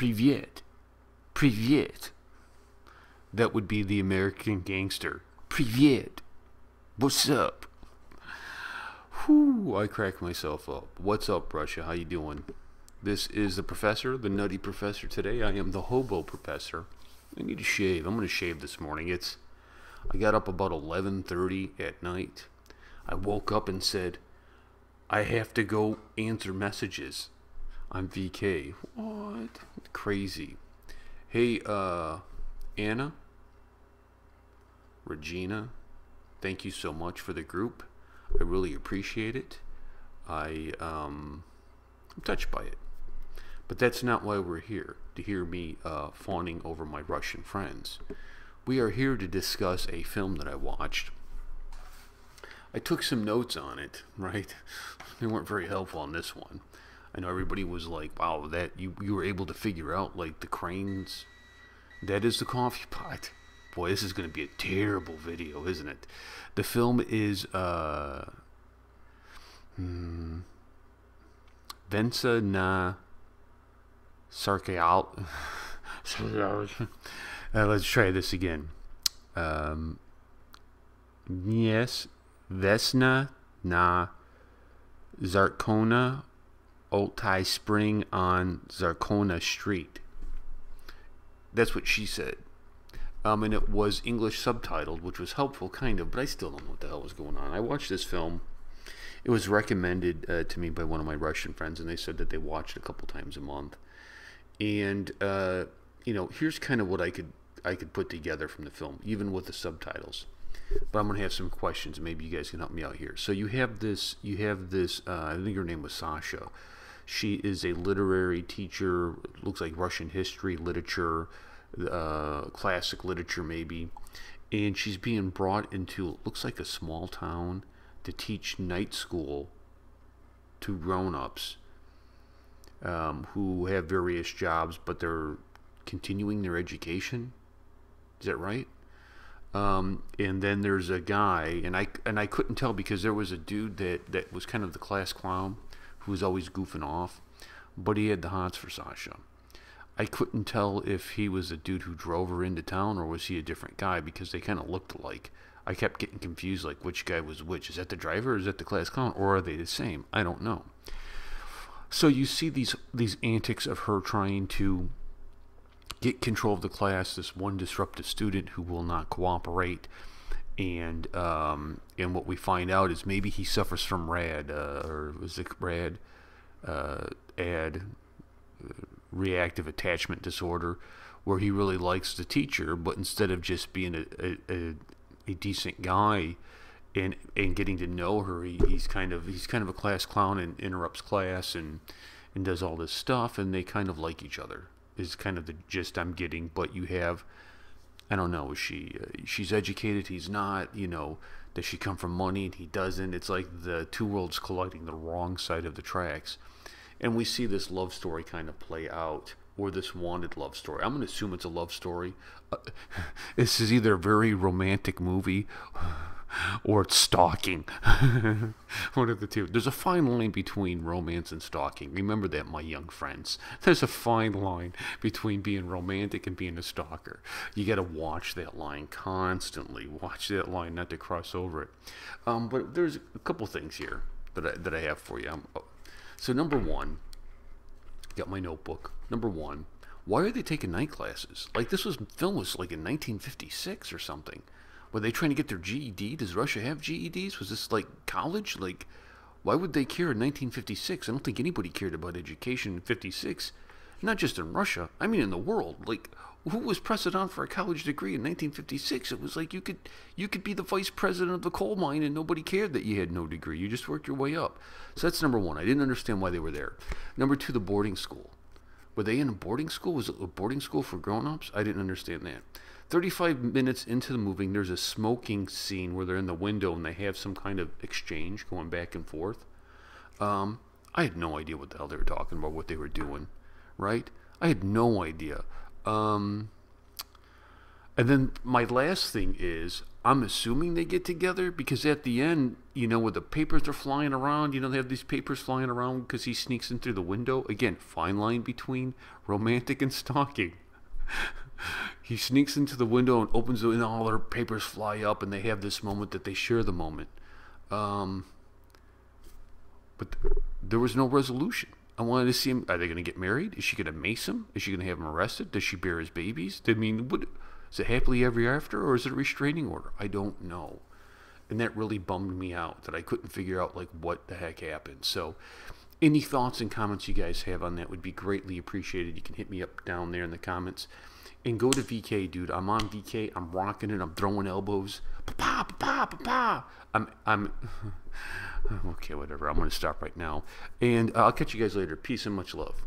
Privyet. Privyet. That would be the American gangster. Privyet. What's up? Whew, I crack myself up. What's up, Russia? How you doing? This is the professor, the nutty professor today. I am the hobo professor. I need to shave. I'm going to shave this morning. It's I got up about 11:30 at night. I woke up and said, "I have to go answer messages." I'm VK. What? Crazy. Hey, uh, Anna, Regina, thank you so much for the group. I really appreciate it. I um, I'm touched by it. But that's not why we're here, to hear me uh, fawning over my Russian friends. We are here to discuss a film that I watched. I took some notes on it, right? They weren't very helpful on this one. I know everybody was like, wow, that you, you were able to figure out like the cranes. That is the coffee pot. Boy, this is going to be a terrible video, isn't it? The film is uh, hmm, Vensa na Sarkayal. uh, let's try this again. Um, yes, Vesna na Zarkona Altai Spring on Zarcona Street. That's what she said. Um, and it was English subtitled, which was helpful, kind of, but I still don't know what the hell was going on. I watched this film. It was recommended uh, to me by one of my Russian friends, and they said that they watched a couple times a month. And uh, you know, here's kind of what I could I could put together from the film, even with the subtitles. But I'm gonna have some questions. Maybe you guys can help me out here. So you have this. You have this. Uh, I think her name was Sasha. She is a literary teacher. Looks like Russian history, literature uh, classic literature maybe, and she's being brought into looks like a small town to teach night school to grown-ups um, who have various jobs, but they're continuing their education. Is that right? Um, and then there's a guy, and I and I couldn't tell because there was a dude that that was kind of the class clown who was always goofing off, but he had the hots for Sasha. I couldn't tell if he was the dude who drove her into town or was he a different guy because they kind of looked alike. I kept getting confused, like which guy was which. Is that the driver is that the class clown or are they the same? I don't know. So you see these these antics of her trying to get control of the class. This one disruptive student who will not cooperate, and um, and what we find out is maybe he suffers from RAD uh, or was it RAD, uh, AD. Reactive attachment disorder where he really likes the teacher, but instead of just being a, a, a, a decent guy and and getting to know her, he, he's kind of he's kind of a class clown and interrupts class and and does all this stuff, and they kind of like each other. Is kind of the gist I'm getting. But you have, I don't know, is she uh, she's educated, he's not. You know, does she come from money and he doesn't? It's like the two worlds colliding the wrong side of the tracks and we see this love story kind of play out or this wanted love story. I'm going to assume it's a love story. Uh, this is either a very romantic movie or it's stalking. One of the two. There's a fine line between romance and stalking. Remember that, my young friends. There's a fine line between being romantic and being a stalker. You got to watch that line constantly. Watch that line not to cross over it. Um, but there's a couple things here that I, that I have for you. I'm, so number one, got my notebook. Number one, why are they taking night classes? Like this was film was like in 1956 or something. Were they trying to get their GED? Does Russia have GEDs? Was this like college? Like, why would they care in 1956? I don't think anybody cared about education in 56. Not just in Russia. I mean in the world. Like, who was president for a college degree in 1956? It was like you could you could be the vice president of the coal mine and nobody cared that you had no degree. You just worked your way up. So that's number one. I didn't understand why they were there. Number two, the boarding school. Were they in a boarding school? Was it a boarding school for grown-ups? I didn't understand that. 35 minutes into the movie, there's a smoking scene where they're in the window and they have some kind of exchange going back and forth. Um, I had no idea what the hell they were talking about, what they were doing, right? I had no idea. Um, and then my last thing is I'm assuming they get together because at the end, you know, where the papers are flying around, you know, they have these papers flying around because he sneaks in through the window. Again, fine line between romantic and stalking. he sneaks into the window and opens it, and all their papers fly up, and they have this moment that they share the moment. Um, but there was no resolution. I wanted to see him. Are they going to get married? Is she going to mace him? Is she going to have him arrested? Does she bear his babies? I mean, what? Is it happily ever after or is it a restraining order? I don't know. And that really bummed me out that I couldn't figure out like what the heck happened. So any thoughts and comments you guys have on that would be greatly appreciated. You can hit me up down there in the comments. And go to VK, dude. I'm on VK. I'm rocking it. I'm throwing elbows. Pa pa pa pa. pa. I'm I'm okay. Whatever. I'm gonna stop right now, and uh, I'll catch you guys later. Peace and much love.